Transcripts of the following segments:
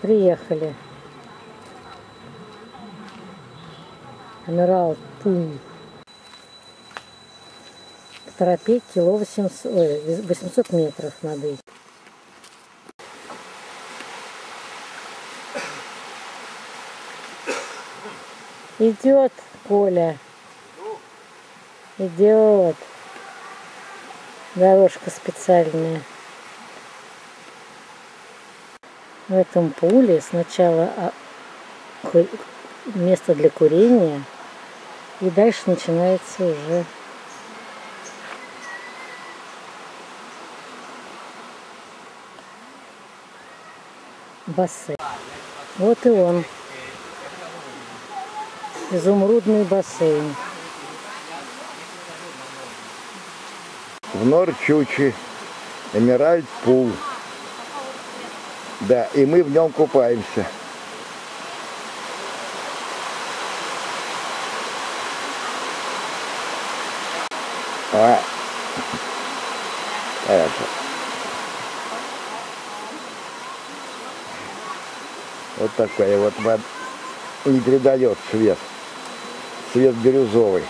Приехали. Амирал Пунь. По тропе кило 800, ой, 800 метров надо идти. Идет Коля. Идет. Дорожка специальная. В этом пуле сначала а, место для курения, и дальше начинается уже бассейн. Вот и он. Изумрудный бассейн. в Норчучи, Эмеральд Пул. Да, и мы в нем купаемся. А. Это. Вот такой вот не передает свет. Свет бирюзовый.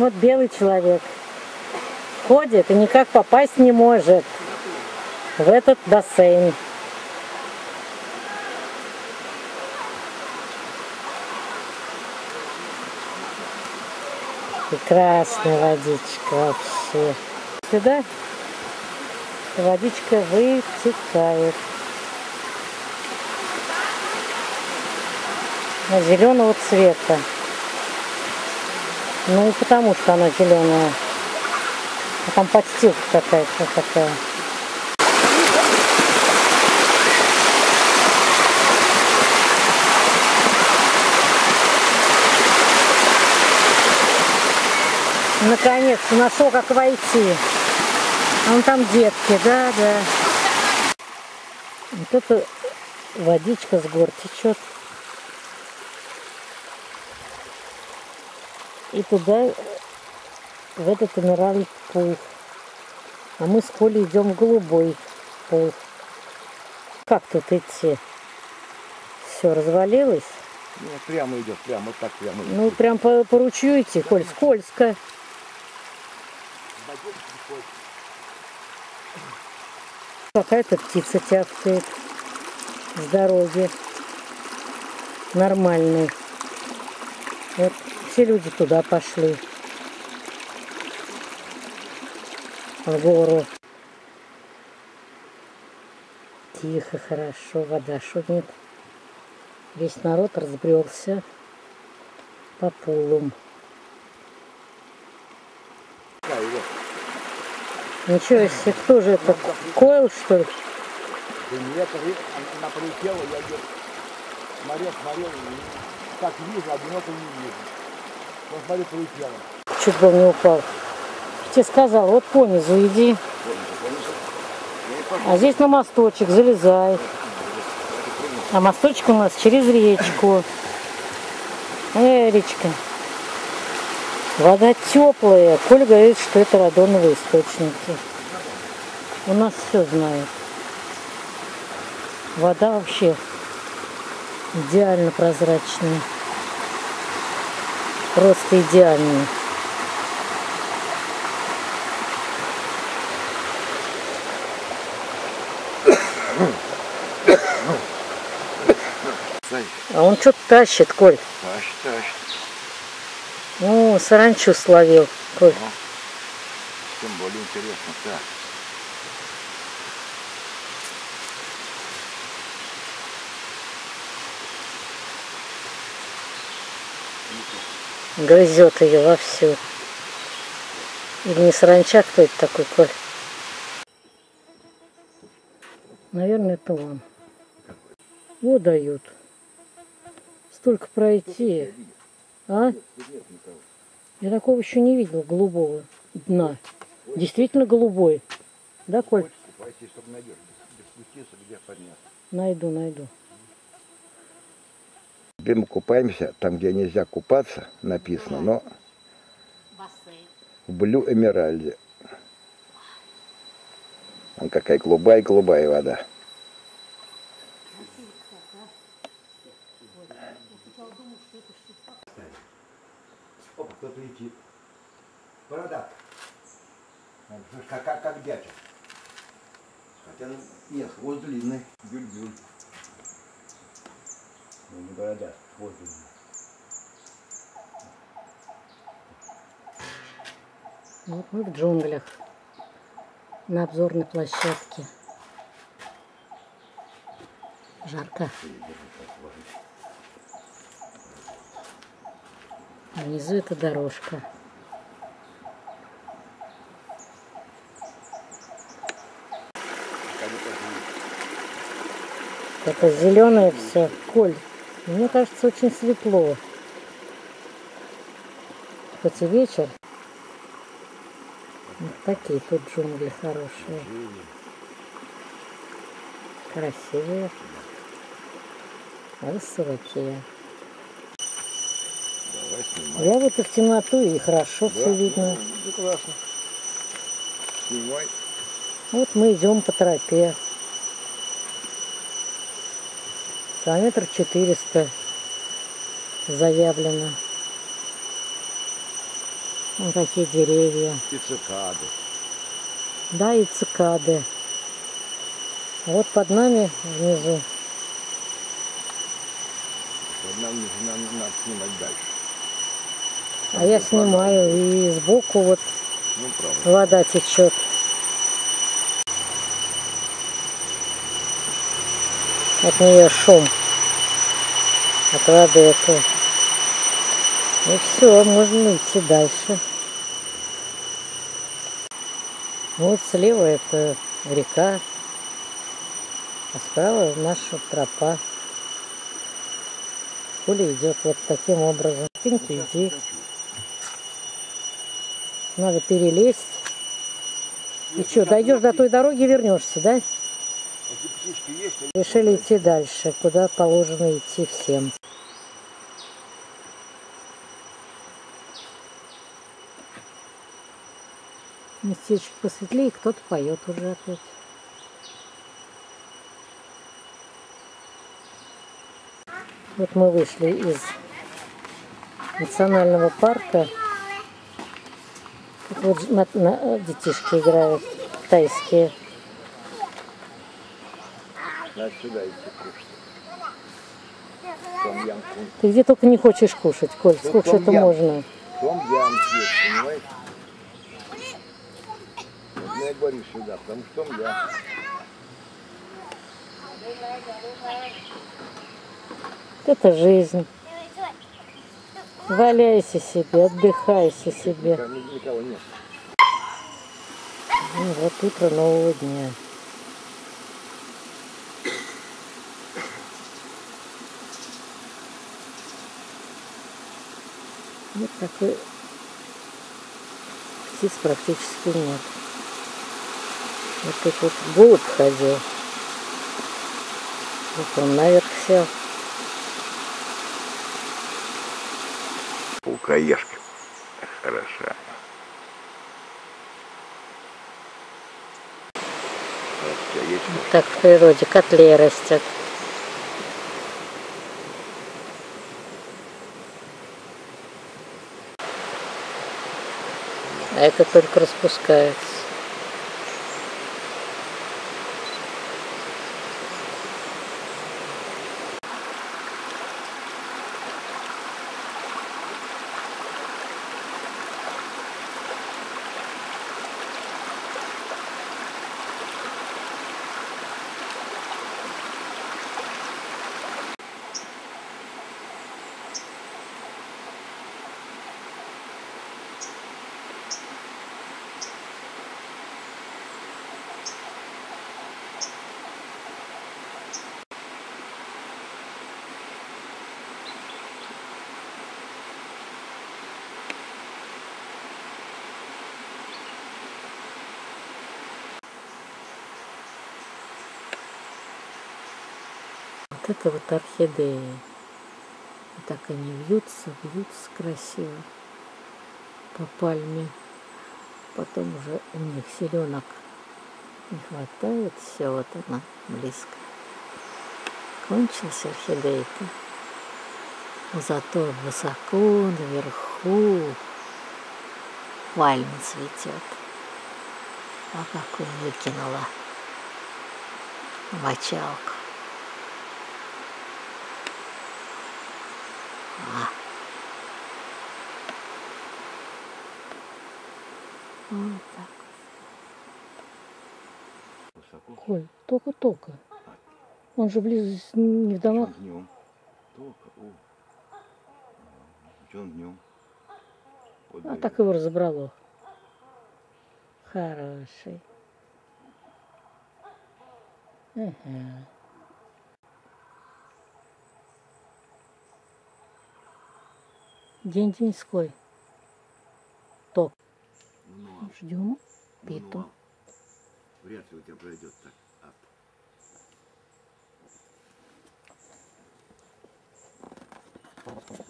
Вот белый человек ходит и никак попасть не может в этот бассейн. Прекрасная водичка вообще. Сюда водичка вытекает. Зеленого цвета. Ну потому что она зеленая. А там подстилка какая-то такая. Наконец-то нашел, как войти. А вон там детки, да, да. Вот это водичка с гор течет. И туда, в этот эмеральд пул. А мы с Колей идем в голубой пул. Как тут идти? Все развалилось? Нет, прямо идет, прямо, вот так прямо. идет. Ну, прям по, по ручью идти, Коль, скользко. Какая-то птица тявкает с дороги. Нормальный. Вот все люди туда пошли. В гору. Тихо, хорошо, вода шумит. Весь народ разбрелся по пулам. Ничего себе, кто же это? Койл, что ли? Да нет, она полетела, я ее смотрел, смотрел, так вижу, одиноко не вижу. Чуть был не упал. Тебе сказал, вот понизу иди. А здесь на мосточек залезай. А мосточек у нас через речку. Э, речка. Вода теплая. Коля говорит, что это радоновые источники. У нас все знают. Вода вообще идеально прозрачная. Просто идеальная. Стой, А он что-то тащит, Коль. тащит, тащит. Ну, саранчу словил, Коль. Тем более интересно, так. Грызет ее вовсю. Или не саранча, кто это такой, Коль? Наверное, это он. Вот дают. Столько пройти. А? Я такого еще не видел, голубого дна. Действительно голубой. Да, Коль? Хочешь, купайся, чтобы найдешь. Где спуститься, где подняться. Найду, найду. Теперь мы купаемся там, где нельзя купаться, написано, но в Блю Эмеральде. Вон какая голубая-голубая вода. Опа, кто-то летит. Бородат. Как, как, как дятел. Хотя, ну, нет, хвост длинный. Бюль-бюль. Ну, не хвост длинный. Вот мы в джунглях. На обзорной площадке. Жарко. А Внизу это дорожка. Это зеленое все. Коль, мне кажется, очень светло. Хоть и вечер. Вот такие тут джунгли хорошие. Красивые. Высокие. Давай снимай. Я вот и в темноту, и хорошо все видно. Ну, классно. Снимай. Вот мы идем по тропе. Километр 400 заявлено. Вон какие деревья. И цикады. Да, и цикады. Вот под нами внизу Вот нам, нам надо снимать дальше. А я снимаю, и сбоку вот Ну, правда. вода течет. От нее шум. От воды этой. И все, можно идти дальше. Вот слева это река, а справа наша тропа. Коля идет вот таким образом. Ты иди. Надо перелезть. И что, дойдешь до той дороги, вернешься, да? Эти птички есть, они Решили идти дальше, куда положено идти всем. Местечко посветлее, кто-то поет уже опять. Вот мы вышли из национального парка. Тут вот на- детишки играют тайские. Надо сюда идти кушать. Том ям кун. Ты где только не хочешь кушать, Коль, Ну, сколько это можно? Том ям есть, понимаешь? Вот я говорю сюда, потому что том ям. Это жизнь. Валяйся себе, отдыхайся себе. Никого нет. Ну, вот утро нового дня. Вот такой птиц практически нет. Вот тут вот голубь ходил. Вот он наверх сел. Паукоежка. Хороша. Вот так в природе котлеи растет. А это только распускается. Это вот орхидеи. Вот так они вьются, вьются красиво по пальме. Потом уже у них селенок не хватает. Все, вот она близко. Кончился орхидейка. Но зато высоко, наверху пальма цветет. А какую выкинула мочалку. А. Вот так. Высоко. Коль, только-только. Он же близ не в домах. Днем. Только. О. Чем днем? Вот А так его разобрало. Хороший. Ага. День деньской. Топ. Мануал. Ждем питу. Мануал. Вряд ли у тебя пройдет так. Ап. Отдыхают. Ну,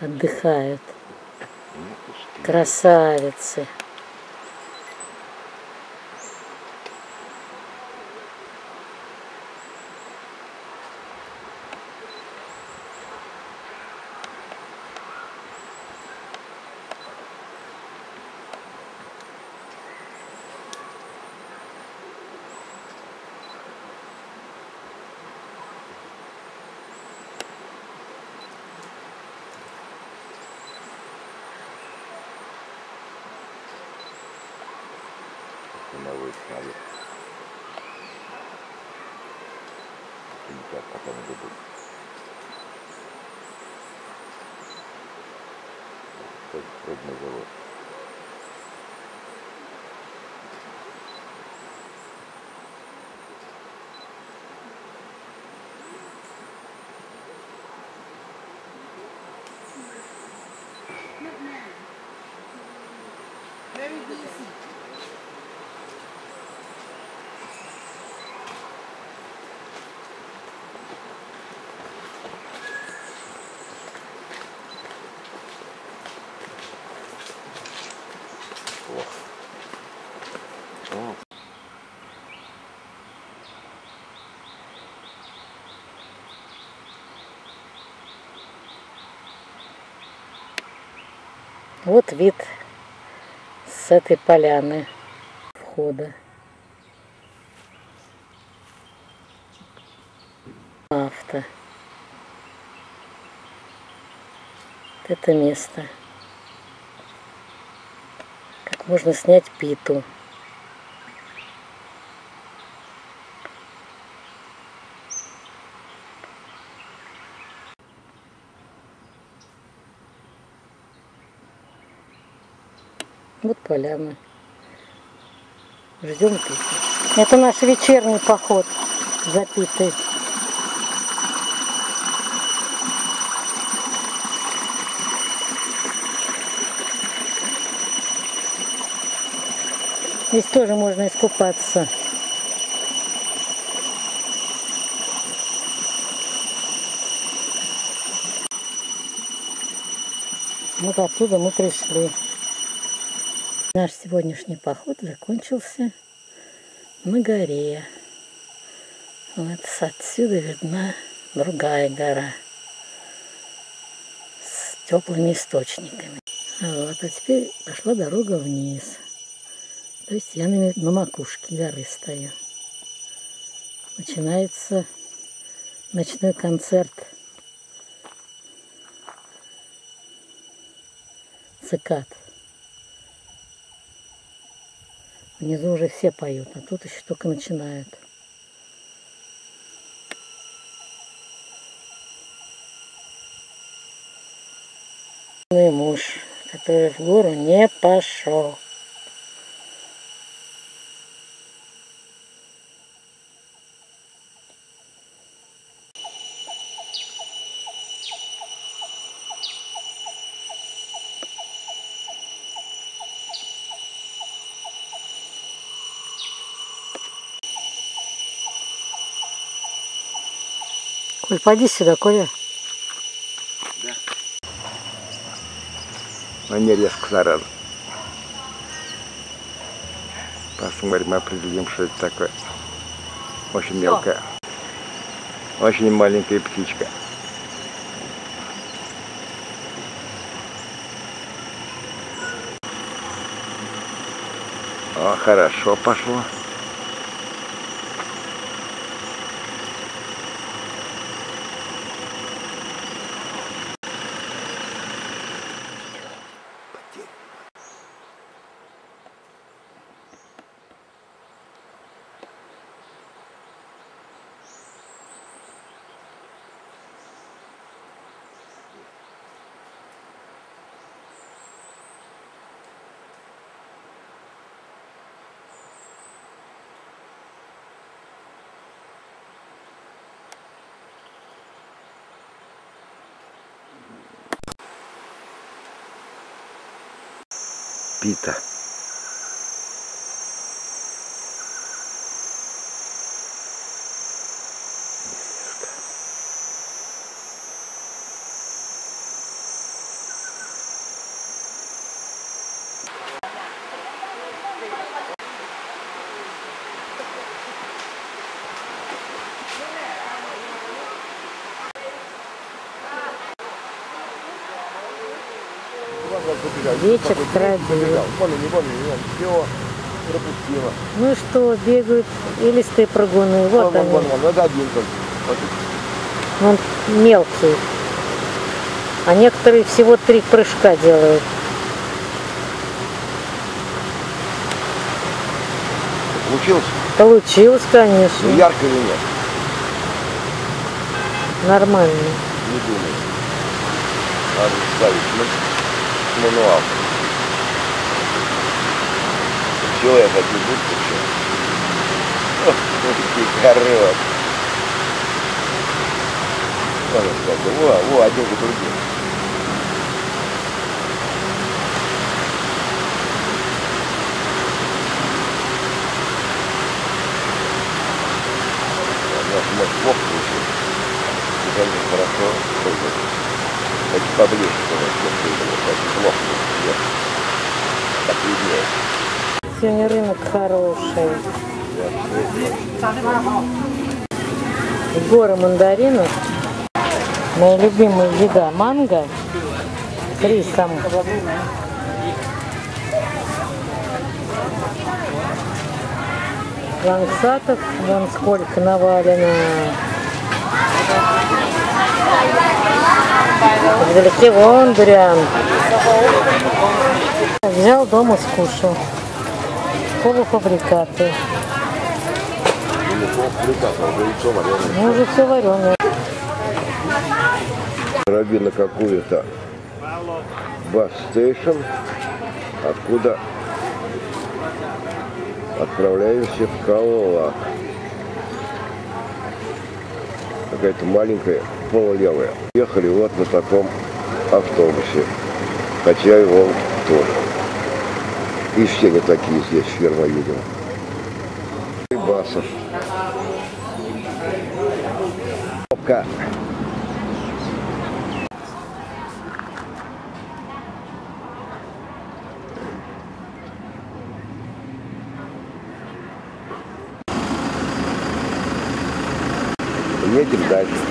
пусты. Красавицы. Хоть трудный Вот вид с этой поляны входа. Авто. Это место. Как можно снять питу. Вот поляна. Ждем питы. Это наш вечерний поход за питой. Здесь тоже можно искупаться. Вот оттуда мы пришли. Наш сегодняшний поход закончился на горе. Вот отсюда видна другая гора с теплыми источниками. Вот, а теперь пошла дорога вниз. То есть я на, на макушке горы стою. Начинается ночной концерт цикад. Внизу уже все поют, а тут еще только начинают. Муж, который в гору не пошел. Коль, поди сюда, Коля. Но не резко сразу. Посмотрим, определим, что это такое. Очень мелкая. Очень маленькая птичка. О, хорошо пошло. repita. Вечер траве. Помню, не помню, не помню. Пропустила. Ну и что, бегают илистые прыгуны. Вот Вон, вон, они. вон, вон, надо один только. Вот Он мелкий. А некоторые всего три прыжка делают. Получилось? Получилось, Ну, конечно. ярко или нет? Нормально. Не думаю. Надо ставить ну, мануал. Все, я хочу. Ох, ты хорош. Ладно, кстати, во, во, один за другим. Наш может плохо получился. Теперь хорошо прыгать. Хочу поближе, конечно, прыгать. Так плохо. Нет. Так виднее. Сегодня рынок хороший. Горы мандаринов. Моя любимая еда манго с рисом. Лангсатов вон сколько навалено. Вдалеке вон дуриан. Взял дома, скушал. Полуфабрикаты. Ну, уже все вареное. Раби на какую-то бас-стейшн, откуда отправляемся в Калолак. Какая-то маленькая, полулевая. Ехали вот на таком автобусе, хотя и он тоже. И все не такие здесь, видел. И басов. Пока. Едем дальше.